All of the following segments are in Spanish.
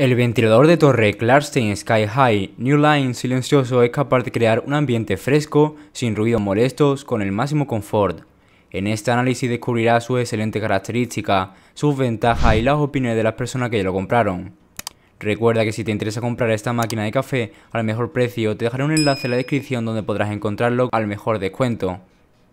El ventilador de torre Clarkstein Sky High New Line silencioso es capaz de crear un ambiente fresco, sin ruidos molestos, con el máximo confort. En este análisis descubrirás sus excelentes características, sus ventajas y las opiniones de las personas que ya lo compraron. Recuerda que si te interesa comprar esta máquina de café al mejor precio, te dejaré un enlace en la descripción donde podrás encontrarlo al mejor descuento.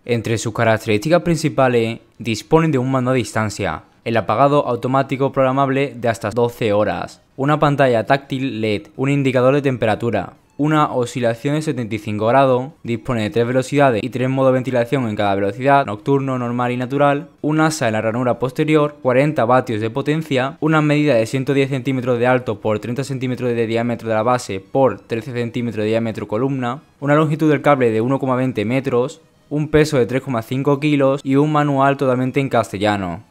Entre sus características principales, dispone de un mando a distancia, el apagado automático programable de hasta 12 horas, una pantalla táctil LED, un indicador de temperatura, una oscilación de 75 grados, dispone de tres velocidades y tres modos de ventilación en cada velocidad, nocturno, normal y natural, un asa en la ranura posterior, 40 vatios de potencia, una medida de 110 centímetros de alto por 30 centímetros de diámetro de la base por 13 centímetros de diámetro columna, una longitud del cable de 1,20 metros, un peso de 3,5 kilos y un manual totalmente en castellano.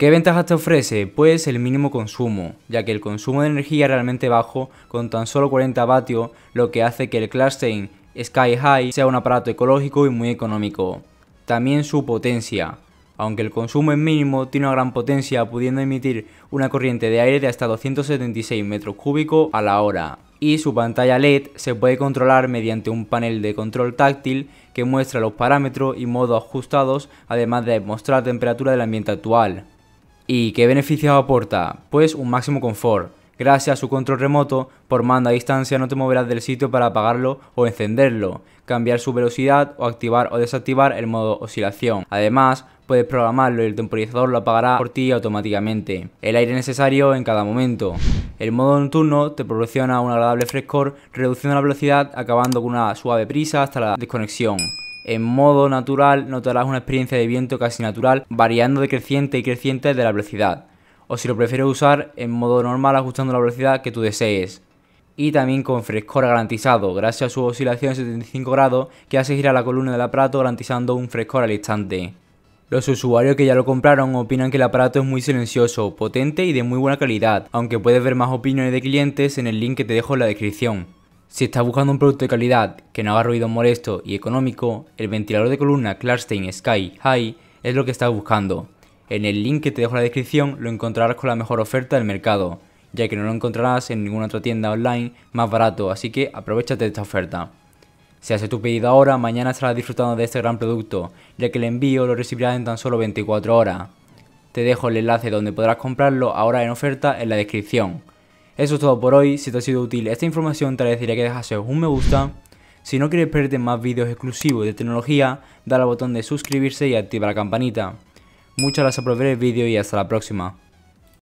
¿Qué ventajas te ofrece? Pues el mínimo consumo, ya que el consumo de energía es realmente bajo con tan solo 40 vatios, lo que hace que el Clarkstein Sky High sea un aparato ecológico y muy económico. También su potencia. Aunque el consumo es mínimo, tiene una gran potencia pudiendo emitir una corriente de aire de hasta 276 metros cúbicos a la hora. Y su pantalla LED se puede controlar mediante un panel de control táctil que muestra los parámetros y modos ajustados, además de mostrar la temperatura del ambiente actual. ¿Y qué beneficios aporta? Pues un máximo confort. Gracias a su control remoto, por mando a distancia no te moverás del sitio para apagarlo o encenderlo, cambiar su velocidad o activar o desactivar el modo oscilación. Además, puedes programarlo y el temporizador lo apagará por ti automáticamente. El aire necesario en cada momento. El modo nocturno te proporciona un agradable frescor, reduciendo la velocidad, acabando con una suave prisa hasta la desconexión. En modo natural notarás una experiencia de viento casi natural, variando de creciente y creciente de la velocidad. O si lo prefieres usar en modo normal ajustando la velocidad que tú desees. Y también con frescor garantizado, gracias a su oscilación de 75 grados que hace girar la columna del aparato garantizando un frescor al instante. Los usuarios que ya lo compraron opinan que el aparato es muy silencioso, potente y de muy buena calidad, aunque puedes ver más opiniones de clientes en el link que te dejo en la descripción. Si estás buscando un producto de calidad que no haga ruido molesto y económico, el ventilador de columna Clarkstein Sky High es lo que estás buscando. En el link que te dejo en la descripción lo encontrarás con la mejor oferta del mercado, ya que no lo encontrarás en ninguna otra tienda online más barato, así que aprovechate de esta oferta. Si haces tu pedido ahora, mañana estarás disfrutando de este gran producto, ya que el envío lo recibirás en tan solo 24 horas. Te dejo el enlace donde podrás comprarlo ahora en oferta en la descripción. Eso es todo por hoy, si te ha sido útil esta información te agradecería que dejases un me gusta. Si no quieres perderte más vídeos exclusivos de tecnología, dale al botón de suscribirse y activa la campanita. Muchas gracias por ver el vídeo y hasta la próxima.